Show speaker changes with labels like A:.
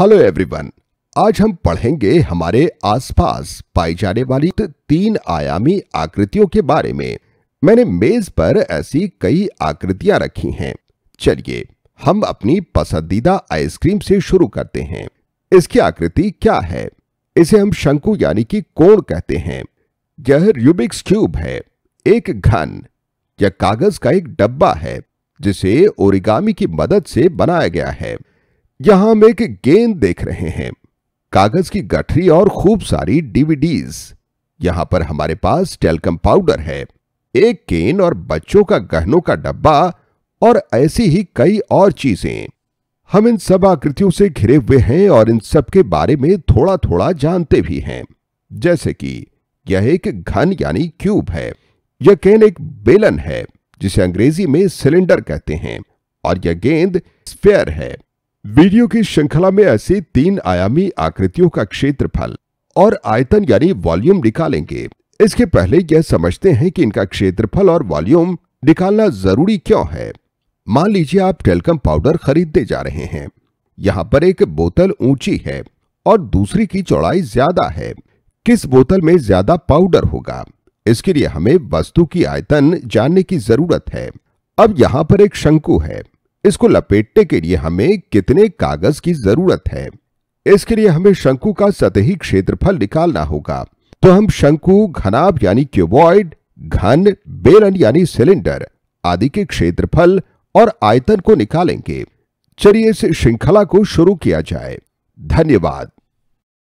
A: Hello everyone आज हम पढ़ेंगे हमारे आसपास पाई जाने वाली तीन आयामी आकृतियों के बारे में। मैंने मेज पर ऐसी कई आकृतियाँ रखी हैं। चलिए, हम अपनी पसंदीदा आइसक्रीम से शुरू करते हैं। इसकी आकृति क्या है? इसे हम शंकु यानी कि कोण कहते हैं। यह रूबिक्स क्यूब है, एक घन। या कागज़ का एक डब्बा है, जिसे ओरिगामी की मदद से बनाया गया है। यहाँ हम एक गेंद देख रहे हैं। कागज़ की गठरी और खूब सारी डीवीडीज यहाँ पर हमारे पास टेलकम पाउडर है। एक केन और बच्चों का गहनों का डब्बा और ऐसी ही कई और चीज़ें। हम इन सब आकृतियों से घिरे हुए हैं और इन सब के बारे में थोड़ा थोड़ा जानते भी हैं। जैसे कि यह एक घन यानी क्यूब है। यह केन एक बेलन है, जिसे अंग्रेज़ी में सिलेंडर कहते हैं और यह गेंद स्फेयर है। वीडियो की श्रृंखला में ऐसी तीन आयामी आकृतियों का क्षेत्रफल और आयतन यानी वॉल्यूम निकालेंगे। इसके पहले यह समझते हैं कि इनका क्षेत्रफल और वॉल्यूम निकालना ज़रूरी क्यों है। मान लीजिए आप टेलकम पाउडर खरीदने जा रहे हैं। यहाँ पर एक बोतल ऊँची है और दूसरी की चौड़ाई ज़्यादा है। किस बोतल में ज़्यादा पाउडर होगा? इसके लिए हमें वस्तु की आयतन जानने की ज़रूरत है। अब यहाँ पर एक शंकु है। इसको लपेटने के लिए हमें कितने कागज़ की ज़रूरत है? इसके लिए हमें शंकु का सतही क्षेत्रफल निकालना होगा। तो हम शंकु, घनाभ यानी क्यूबॉइड, घन बेलन यानी सिलेंडर आदि के क्षेत्रफल और आयतन को निकालेंगे। चलिए इस श्रृंखला को शुरू किया जाए। धन्यवाद।